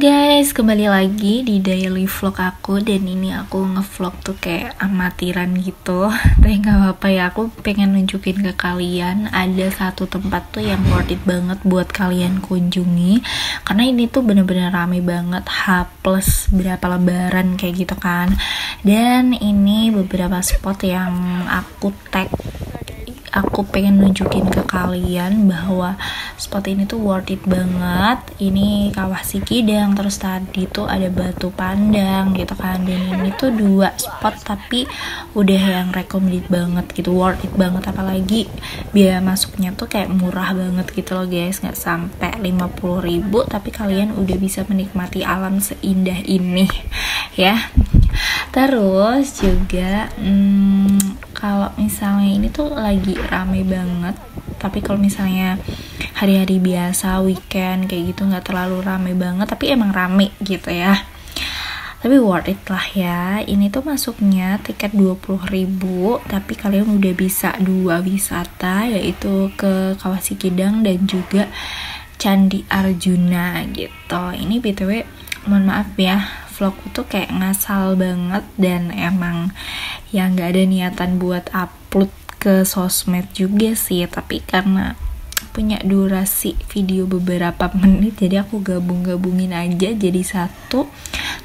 guys, kembali lagi di daily vlog aku. Dan ini aku ngevlog tuh kayak amatiran gitu. Tapi gak apa-apa ya, aku pengen nunjukin ke kalian. Ada satu tempat tuh yang worth it banget buat kalian kunjungi. Karena ini tuh bener-bener rame banget H plus berapa lebaran kayak gitu kan. Dan ini beberapa spot yang aku tag aku pengen nunjukin ke kalian bahwa spot ini tuh worth it banget. Ini kawah Sikidang terus tadi tuh ada batu pandang gitu kan. Dan ini tuh dua spot tapi udah yang recommended banget gitu worth it banget. Apalagi biaya masuknya tuh kayak murah banget gitu loh guys. Nggak sampai 50 ribu tapi kalian udah bisa menikmati alam seindah ini ya. Terus juga hmm, kalau misalnya ini tuh lagi rame banget tapi kalau misalnya hari-hari biasa weekend kayak gitu nggak terlalu rame banget tapi emang rame gitu ya. Tapi worth it lah ya. Ini tuh masuknya tiket 20.000 tapi kalian udah bisa dua wisata yaitu ke Kawasi Kidang dan juga Candi Arjuna gitu. Ini btw mohon maaf ya vlogku tuh kayak ngasal banget dan emang ya nggak ada niatan buat upload ke sosmed juga sih tapi karena punya durasi video beberapa menit jadi aku gabung-gabungin aja jadi satu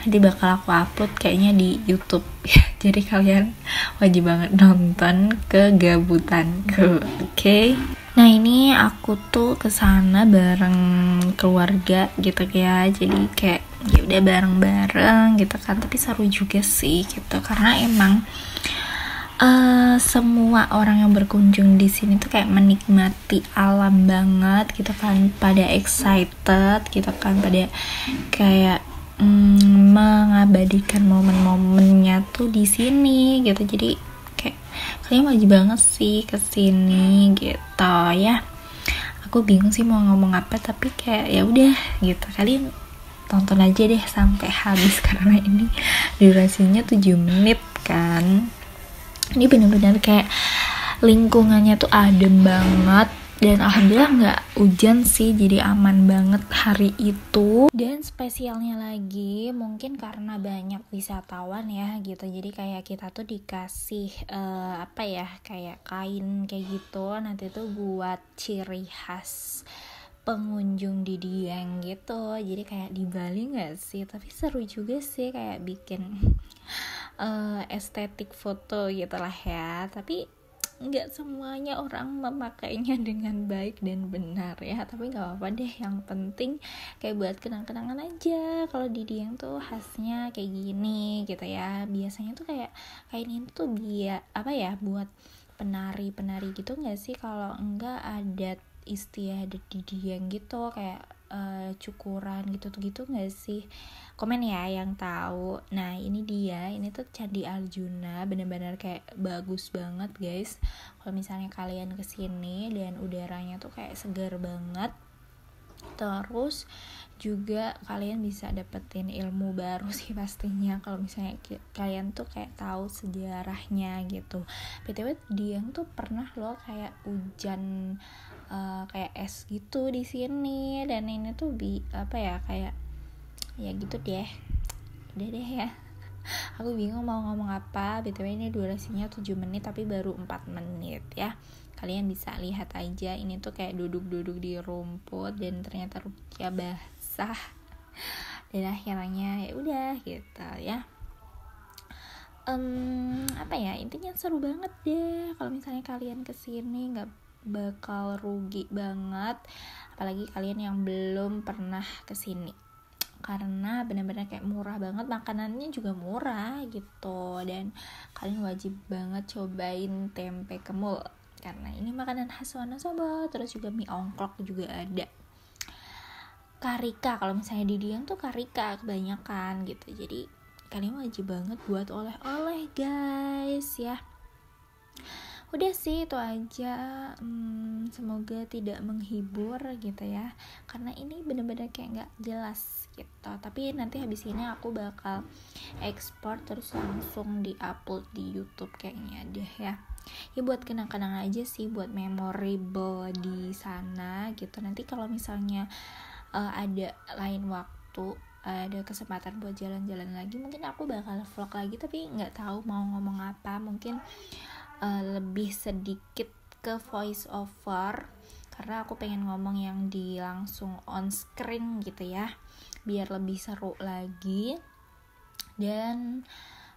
nanti bakal aku upload kayaknya di YouTube ya jadi kalian wajib banget nonton kegabutan oke okay? Nah ini aku tuh ke sana bareng keluarga gitu ya Jadi kayak ya udah bareng-bareng gitu kan. Tapi seru juga sih gitu. Karena emang uh, semua orang yang berkunjung di sini tuh kayak menikmati alam banget gitu kan. Pada excited gitu kan. Pada kayak mm, mengabadikan momen-momennya tuh di sini gitu. Jadi kalian wajib banget sih ke sini gitu. Ya aku bingung sih mau ngomong apa tapi kayak ya udah gitu. Kalian tonton aja deh sampai habis karena ini durasinya 7 menit kan. Ini bener-bener kayak lingkungannya tuh adem banget dan alhamdulillah nggak hujan sih jadi aman banget hari itu. Dan spesialnya lagi mungkin karena banyak wisatawan ya gitu jadi kayak kita tuh dikasih uh, apa ya kayak kain kayak gitu nanti tuh buat ciri khas pengunjung di Dieng gitu. Jadi kayak di Bali nggak sih? Tapi seru juga sih kayak bikin uh, estetik foto gitu lah ya. Tapi nggak semuanya orang memakainya dengan baik dan benar ya. Tapi nggak apa-apa deh yang penting kayak buat kenang-kenangan aja. Kalau di Dieng tuh khasnya kayak gini gitu ya. Biasanya tuh kayak kayak ini tuh biar apa ya buat penari-penari gitu nggak sih? Kalau enggak adat istiadat di Dieng gitu kayak uh, cukuran gitu gitu nggak sih? Komen ya yang tahu. Nah ini dia ini tuh candi Arjuna bener-bener kayak bagus banget guys. Kalau misalnya kalian ke sini dan udaranya tuh kayak segar banget terus juga kalian bisa dapetin ilmu baru sih pastinya. Kalau misalnya kalian tuh kayak tahu sejarahnya gitu. Btw Dieng tuh pernah loh kayak hujan uh, kayak es gitu di sini. Dan ini tuh bi apa ya kayak ya gitu deh. Udah deh ya. Aku bingung mau ngomong apa. Btw ini durasinya 7 menit tapi baru 4 menit ya. Kalian bisa lihat aja ini tuh kayak duduk-duduk di rumput dan ternyata rumputnya basah. Dan akhirnya ya udah gitu ya. Um, apa ya intinya seru banget deh kalau misalnya kalian ke sini nggak bakal rugi banget apalagi kalian yang belum pernah ke sini. Karena benar-benar kayak murah banget makanannya juga murah gitu. Dan kalian wajib banget cobain tempe kemul karena ini makanan khas Wonosobo terus juga mie ongklok juga ada. Karika kalau misalnya di Dieng tuh karika kebanyakan gitu. Jadi kalian wajib banget buat oleh-oleh guys ya udah sih itu aja. Hmm, semoga tidak menghibur gitu ya. Karena ini bener-bener kayak nggak jelas gitu. Tapi nanti habis ini aku bakal ekspor terus langsung di upload di YouTube kayaknya deh ya. Ya buat kenang-kenang aja sih buat memorable di sana gitu. Nanti kalau misalnya uh, ada lain waktu ada kesempatan buat jalan-jalan lagi mungkin aku bakal vlog lagi tapi nggak tahu mau ngomong apa. Mungkin uh, lebih sedikit ke voice over karena aku pengen ngomong yang di langsung on screen gitu ya biar lebih seru lagi. Dan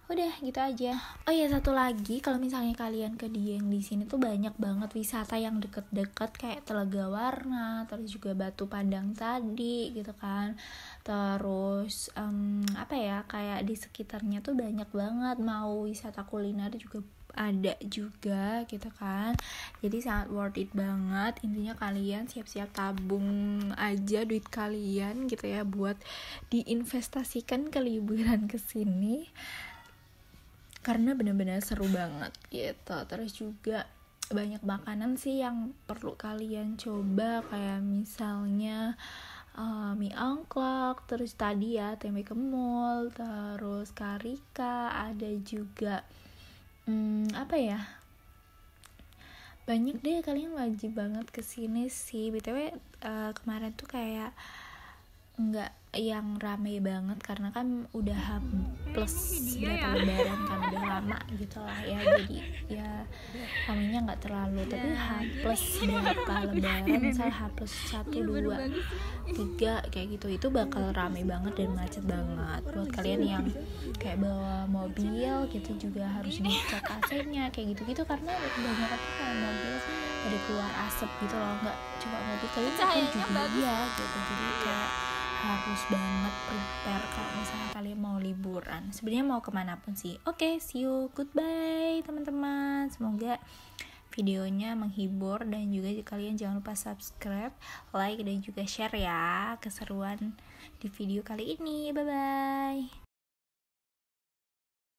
udah gitu aja. Oh ya satu lagi kalau misalnya kalian ke Dieng di sini tuh banyak banget wisata yang deket-deket kayak Telaga Warna terus juga Batu Padang tadi gitu kan. Terus um, apa ya kayak di sekitarnya tuh banyak banget mau wisata kuliner juga ada juga gitu kan. Jadi sangat worth it banget. Intinya kalian siap-siap tabung aja duit kalian gitu ya buat diinvestasikan ke liburan ke sini. Karena bener-bener seru banget gitu. Terus juga banyak makanan sih yang perlu kalian coba. Kayak misalnya uh, mie angklok terus tadi ya tempe kemul terus karika ada juga hmm, apa ya? Banyak deh kalian wajib banget ke sini sih. Btw uh, kemarin tuh kayak nggak yang rame banget karena kan udah H plus berapa ya? lebaran kan udah lama gitu lah ya. Jadi ya ramenya nggak terlalu tapi H plus berapa lebaran misal H plus satu iya, dua tiga kayak gitu itu bakal rame banget dan macet banget. Buat kalian yang kayak bawa mobil gitu juga harus dicek AC-nya kayak gitu gitu karena banyak kayak mobil ada keluar asap gitu loh. Nggak cuma mobil kalian kan juga dia gitu. Jadi kayak harus banget prepare kalau misalnya kalian mau liburan. Sebenarnya mau ke mana pun sih. Oke okay, see you. Goodbye teman-teman. Semoga videonya menghibur dan juga kalian jangan lupa subscribe like dan juga share ya keseruan di video kali ini. Bye bye